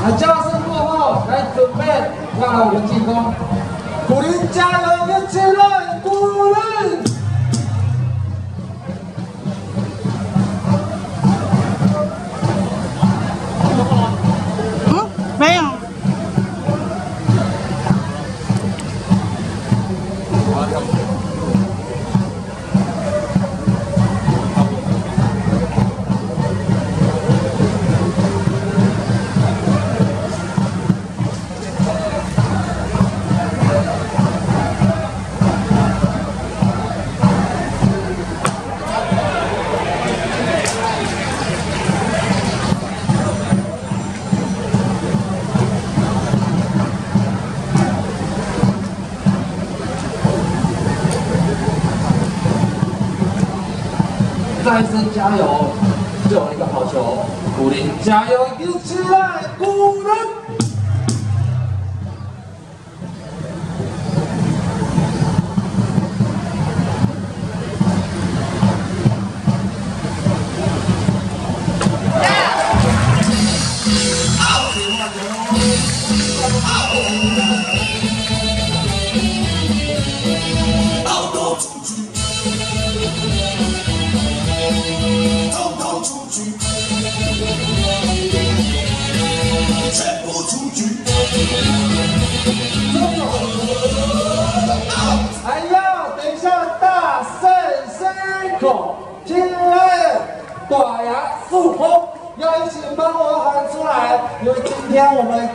喊叫声过后，来准备，让我们进攻！古林加油们起来，古林！嗯，没有。再次加油，最后一个好球，古林加油，一起来，古林！好多出局，统统出局，全部出局。哎呀，等一下，大圣辛苦，进来，大牙速通，要一起帮我喊出来，因为今天我们。